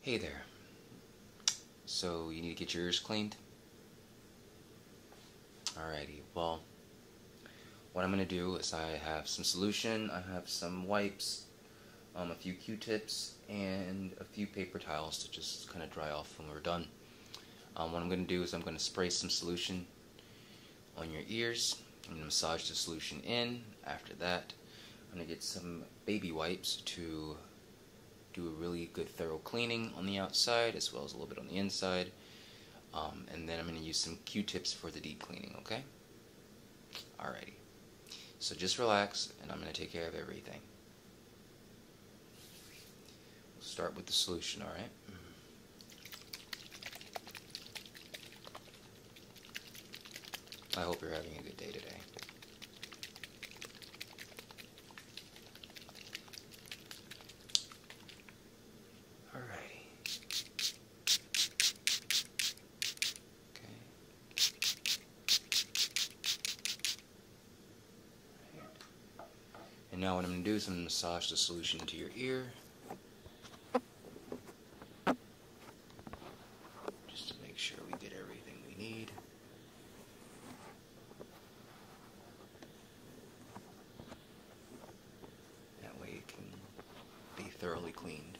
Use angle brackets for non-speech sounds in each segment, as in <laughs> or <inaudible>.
Hey there. So, you need to get your ears cleaned? Alrighty, well, what I'm going to do is I have some solution, I have some wipes, um, a few q-tips, and a few paper towels to just kind of dry off when we're done. Um, what I'm going to do is I'm going to spray some solution on your ears. I'm going to massage the solution in. After that, I'm going to get some baby wipes to do a really good thorough cleaning on the outside as well as a little bit on the inside. Um, and then I'm going to use some Q-tips for the deep cleaning, okay? Alrighty. So just relax, and I'm going to take care of everything. We'll start with the solution, alright? I hope you're having a good day today. Alrighty. Okay. And now what I'm going to do is I'm going to massage the solution into your ear. Just to make sure we get everything we need. That way it can be thoroughly cleaned.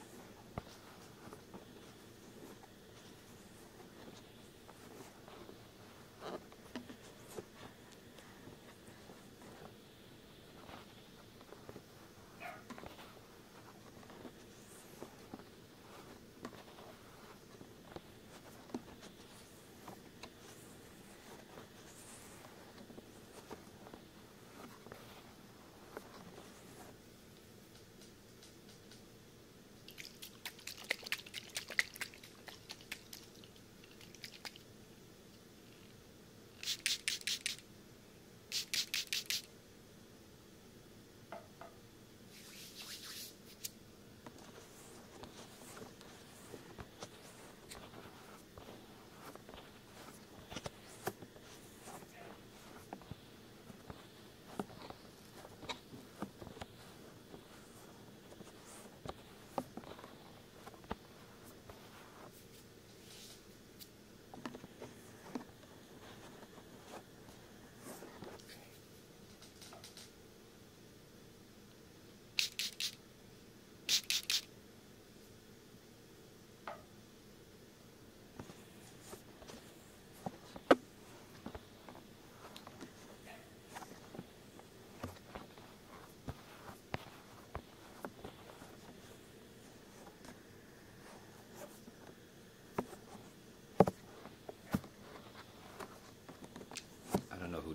I don't know who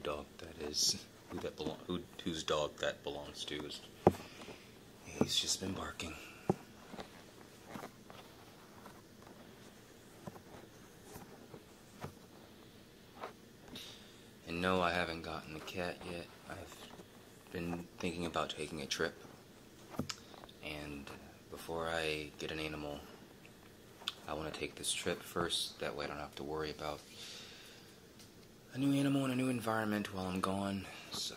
is. Who that belong? Who whose dog that belongs to? Is, he's just been barking. And no, I haven't gotten the cat yet. I've been thinking about taking a trip. And before I get an animal, I want to take this trip first. That way I don't have to worry about a new animal in a new environment while I'm gone. So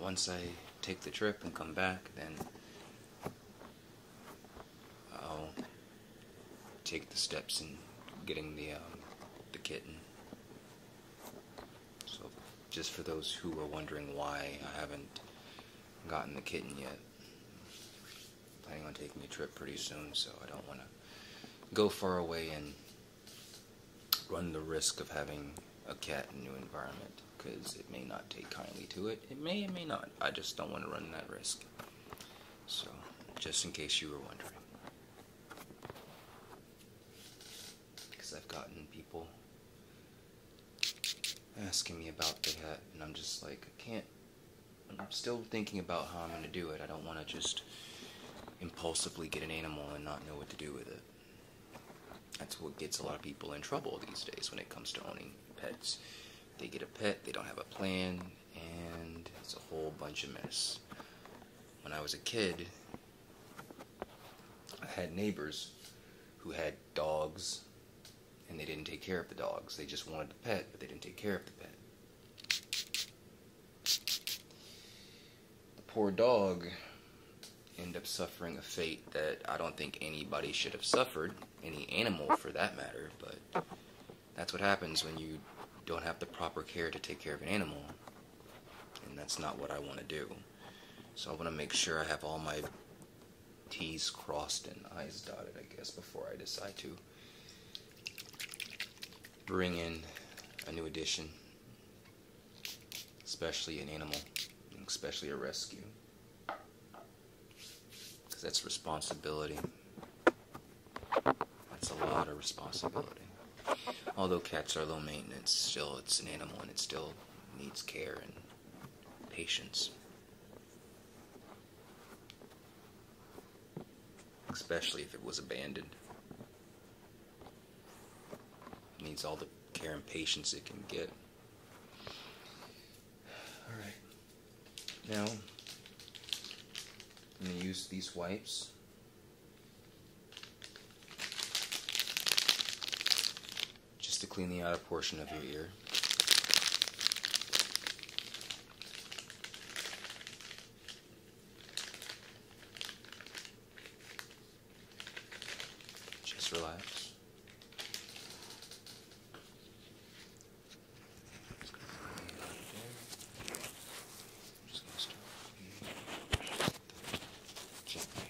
once I take the trip and come back, then I'll take the steps in getting the um, the kitten. So just for those who are wondering why I haven't gotten the kitten yet, I'm planning on taking a trip pretty soon, so I don't want to go far away and run the risk of having a cat in a new environment because it may not take kindly to it. It may, it may not. I just don't want to run that risk. So, just in case you were wondering. Because I've gotten people asking me about the cat, and I'm just like, I can't. I'm still thinking about how I'm going to do it. I don't want to just impulsively get an animal and not know what to do with it. That's what gets a lot of people in trouble these days when it comes to owning pets. They get a pet, they don't have a plan, and it's a whole bunch of mess. When I was a kid, I had neighbors who had dogs, and they didn't take care of the dogs. They just wanted the pet, but they didn't take care of the pet. The poor dog end up suffering a fate that I don't think anybody should have suffered, any animal for that matter, but that's what happens when you don't have the proper care to take care of an animal. And that's not what I want to do. So I want to make sure I have all my T's crossed and I's dotted, I guess, before I decide to bring in a new addition, especially an animal, especially a rescue. That's responsibility. That's a lot of responsibility. Although cats are low maintenance, still it's an animal and it still needs care and patience. Especially if it was abandoned. It needs all the care and patience it can get. Alright. Now, I'm going to use these wipes. Just to clean the outer portion of your ear. Just relax. Just gonna bring it out there. Just gonna start gently.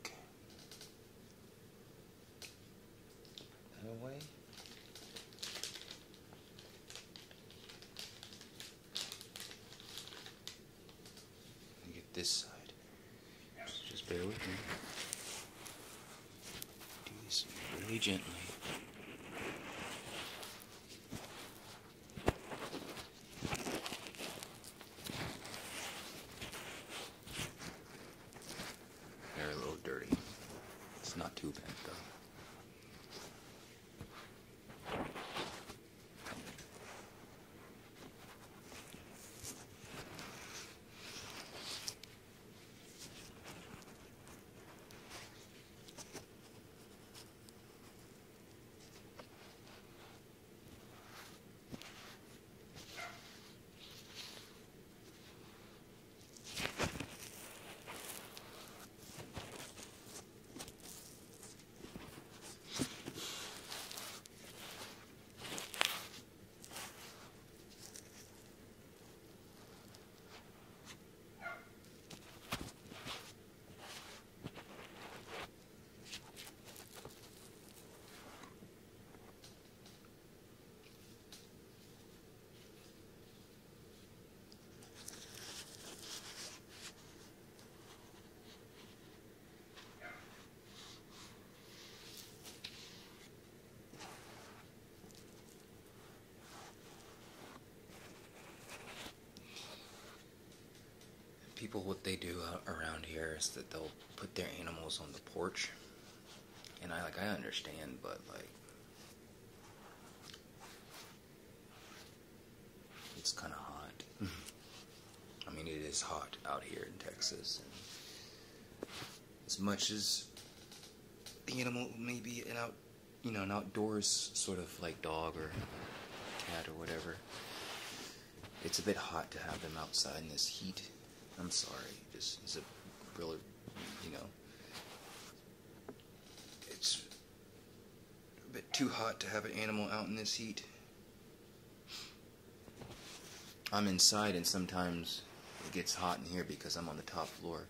Okay. That away. Let me get this side. Just bear with me. Do this really gently. They're a little dirty. It's not too bad though. People what they do uh, around here is that they'll put their animals on the porch. And i like i understand but like it's kind of hot. <laughs> I mean it is hot out here in texas and as much as the animal may be an out you know an outdoors sort of like dog or cat or whatever it's a bit hot to have them outside in this heat I'm sorry. Just it's a really, you know, it's a bit too hot to have an animal out in this heat. I'm inside, and sometimes it gets hot in here because I'm on the top floor.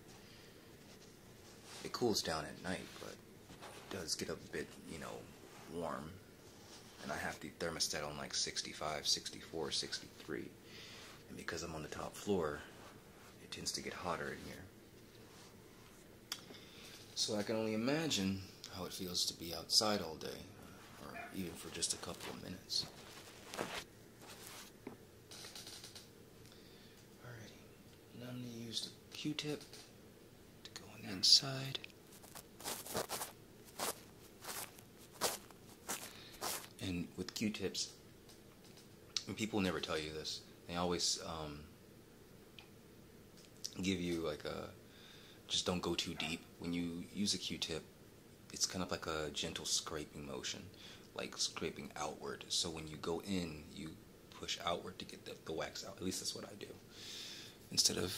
It cools down at night, but it does get a bit, you know, warm. And I have the thermostat on like 65, 64, 63. And because I'm on the top floor, it tends to get hotter in here. So I can only imagine how it feels to be outside all day, or even for just a couple of minutes. Alrighty, now I'm going to use the Q-tip to go on the inside. And with Q-tips, people never tell you this, they always um, give you like a just don't go too deep. When you use a Q-tip, it's kind of like a gentle scraping motion, like scraping outward. So when you go in, you push outward to get the, the wax out. At least that's what I do. Instead of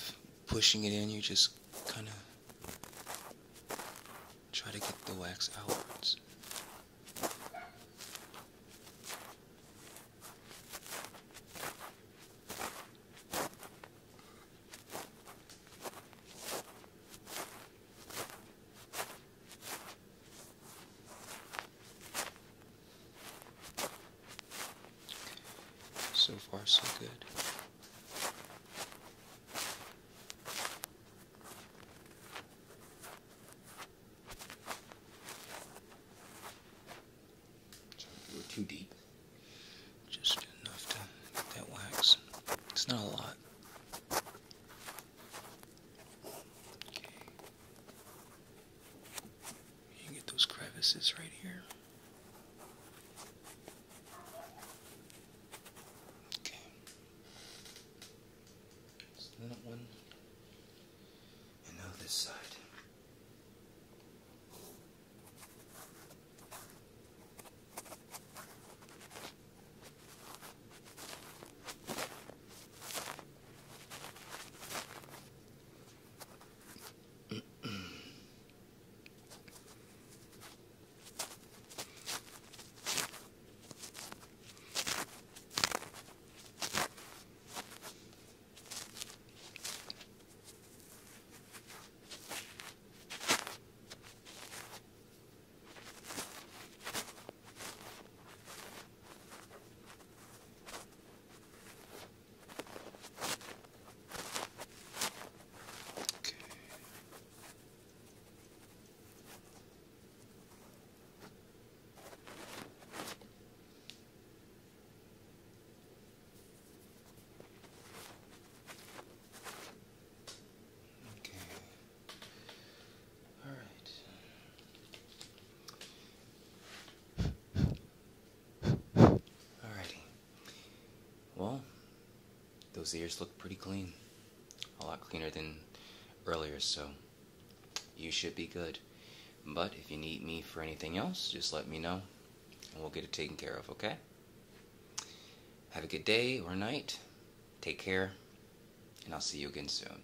pushing it in, you just kind of try to get the wax outwards. So far, so good. Go too deep. Just enough to get that wax. It's not a lot. Okay. You get those crevices right here. Okay. So that one. And now this side. Okay. Okay. All right. Alrighty. Well, those ears look pretty clean. A lot cleaner than earlier, so you should be good. But if you need me for anything else, just let me know and we'll get it taken care of, okay? Have a good day or night. Take care, and I'll see you again soon.